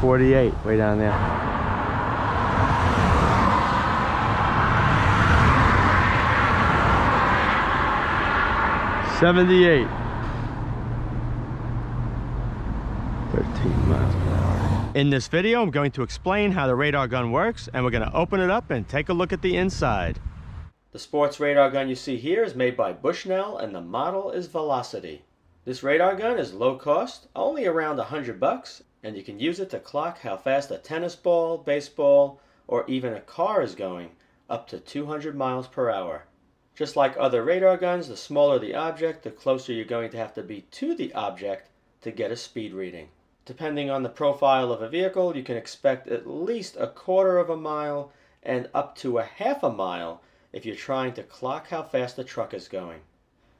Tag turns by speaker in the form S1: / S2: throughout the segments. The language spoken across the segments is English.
S1: 48 way down there. Seventy-eight. Thirteen miles per hour. In this video, I'm going to explain how the radar gun works, and we're going to open it up and take a look at the inside. The sports radar gun you see here is made by Bushnell, and the model is Velocity. This radar gun is low cost, only around hundred bucks, and you can use it to clock how fast a tennis ball, baseball, or even a car is going, up to 200 miles per hour. Just like other radar guns, the smaller the object, the closer you're going to have to be to the object to get a speed reading. Depending on the profile of a vehicle, you can expect at least a quarter of a mile and up to a half a mile if you're trying to clock how fast the truck is going.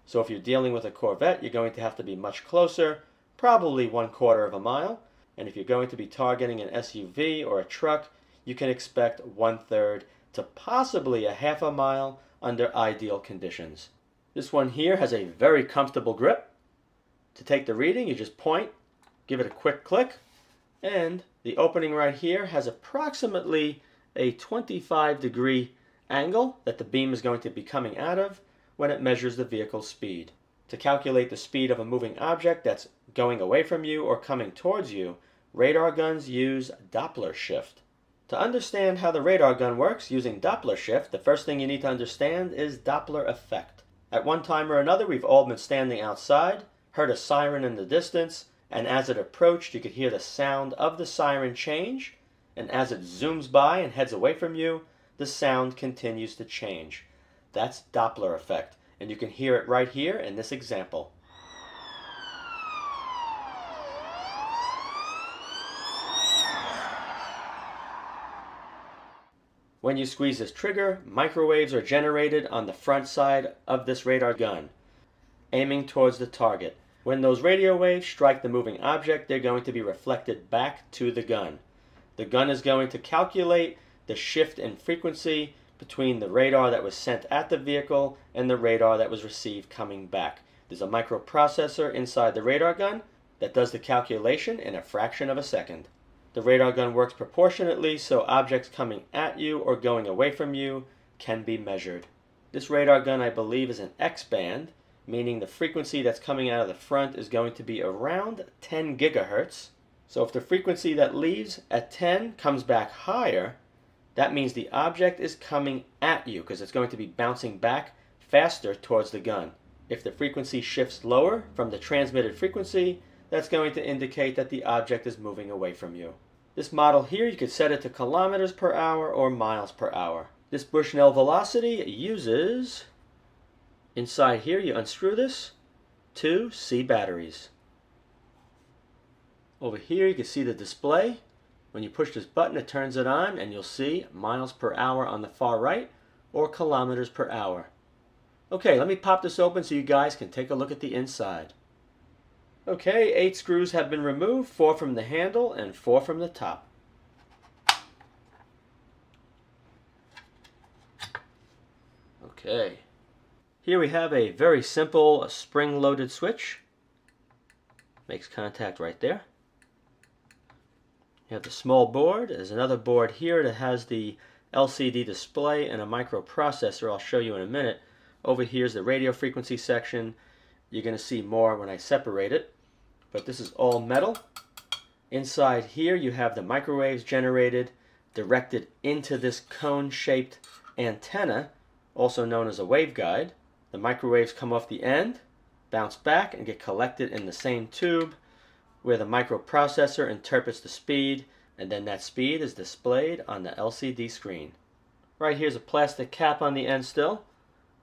S1: So if you're dealing with a Corvette, you're going to have to be much closer, probably one quarter of a mile. And if you're going to be targeting an SUV or a truck, you can expect one third to possibly a half a mile under ideal conditions. This one here has a very comfortable grip. To take the reading, you just point, give it a quick click, and the opening right here has approximately a 25 degree angle that the beam is going to be coming out of when it measures the vehicle's speed. To calculate the speed of a moving object that's going away from you or coming towards you, radar guns use Doppler shift. To understand how the radar gun works using Doppler shift, the first thing you need to understand is Doppler effect. At one time or another, we've all been standing outside, heard a siren in the distance, and as it approached, you could hear the sound of the siren change, and as it zooms by and heads away from you, the sound continues to change. That's Doppler effect, and you can hear it right here in this example. When you squeeze this trigger, microwaves are generated on the front side of this radar gun, aiming towards the target. When those radio waves strike the moving object, they're going to be reflected back to the gun. The gun is going to calculate the shift in frequency between the radar that was sent at the vehicle and the radar that was received coming back. There's a microprocessor inside the radar gun that does the calculation in a fraction of a second. The radar gun works proportionately so objects coming at you or going away from you can be measured. This radar gun I believe is an X band, meaning the frequency that's coming out of the front is going to be around 10 gigahertz. So if the frequency that leaves at 10 comes back higher, that means the object is coming at you because it's going to be bouncing back faster towards the gun. If the frequency shifts lower from the transmitted frequency, that's going to indicate that the object is moving away from you. This model here, you could set it to kilometers per hour or miles per hour. This Bushnell Velocity uses, inside here you unscrew this, two C batteries. Over here you can see the display. When you push this button it turns it on and you'll see miles per hour on the far right or kilometers per hour. Okay, let me pop this open so you guys can take a look at the inside. Okay, eight screws have been removed, four from the handle and four from the top. Okay, here we have a very simple spring-loaded switch. Makes contact right there. You have the small board. There's another board here that has the LCD display and a microprocessor I'll show you in a minute. Over here is the radio frequency section. You're going to see more when I separate it but this is all metal. Inside here you have the microwaves generated directed into this cone-shaped antenna, also known as a waveguide. The microwaves come off the end, bounce back, and get collected in the same tube where the microprocessor interprets the speed, and then that speed is displayed on the LCD screen. Right here's a plastic cap on the end still,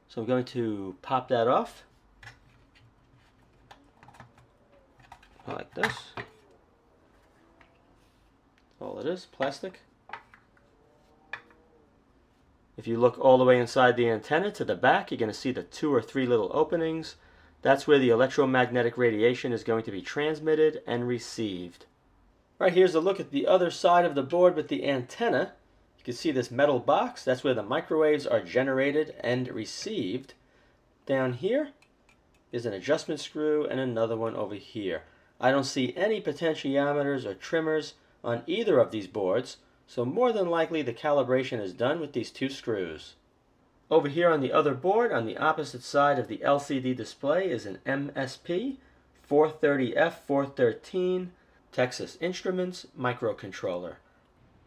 S1: so I'm going to pop that off. like this. all it is, plastic. If you look all the way inside the antenna to the back, you're going to see the two or three little openings. That's where the electromagnetic radiation is going to be transmitted and received. Right here's a look at the other side of the board with the antenna. You can see this metal box. That's where the microwaves are generated and received. Down here is an adjustment screw and another one over here. I don't see any potentiometers or trimmers on either of these boards, so more than likely the calibration is done with these two screws. Over here on the other board, on the opposite side of the LCD display, is an MSP 430F413 Texas Instruments microcontroller.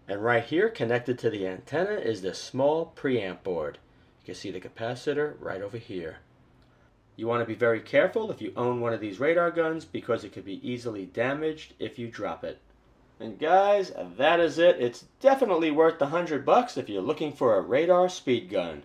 S1: And right here, connected to the antenna, is the small preamp board. You can see the capacitor right over here. You want to be very careful if you own one of these radar guns because it could be easily damaged if you drop it. And guys, that is it. It's definitely worth the hundred bucks if you're looking for a radar speed gun.